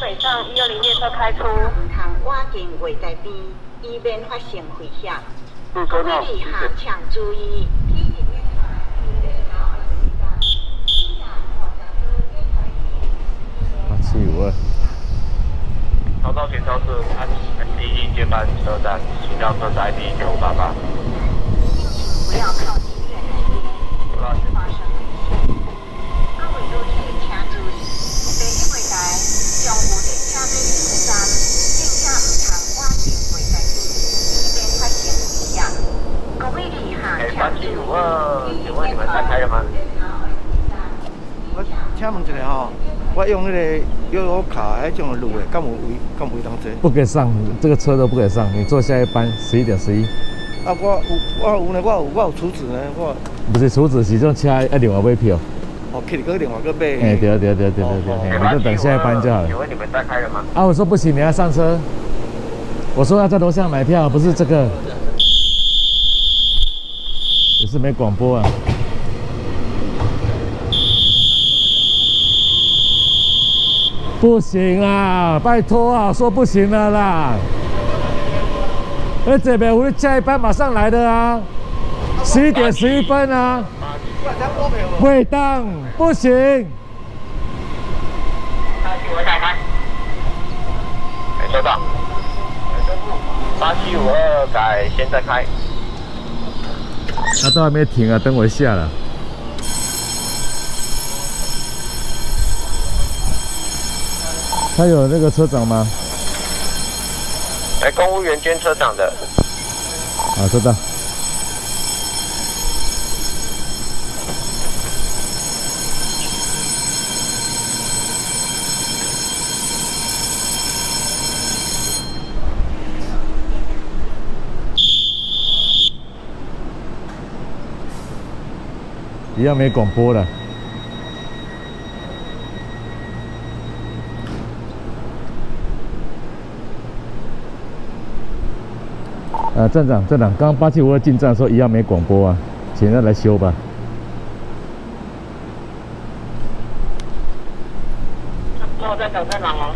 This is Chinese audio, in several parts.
北上一二零列车开出。同挖进月台边，以免发生危险。各位旅客请注意。八七五二。高高铁超市 S 一接班车站，请到车载 ID 九五八八。不要靠近月台边，发生危险。各位旅客请注意，第一月台中午列车要进站，乘客唔通挖进月台边，以免发生危险。各位旅客哎，请请问你们在开了吗？我请问一下吼，我用那个悠游卡迄种路的，敢有位，敢有位当坐？不给上，这个车都不给上。你坐下一班，十一点十一。啊，我有，我有呢，我有，我有储值呢，我不是储值，是种车要另外买票。哦，去你。哎，对对对对对你就等下一班就好了请。问你们在开了吗？啊，我说不行，你要上车。我说要在楼下买票，不是这个。也是没广播啊。不行啊，拜托啊，说不行了啦。哎，这边我下一班马上来的啊，十一点十一分啊。未当，不行。八七五二开。哎，收到。八七五二改现在开。他都还没停啊，等我一下了。他有那个车长吗？哎，公务员兼车长的。啊，收到。一样没广播了。呃，站长，站长，刚刚八七五二进站的时候一样没广播啊，请他来修吧。那我在等站长哦。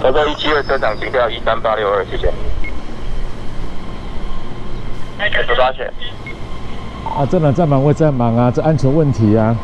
车座一七二车长，请票一三八六二，谢谢。多少钱，啊，这人在忙，我也在忙啊，这安全问题啊。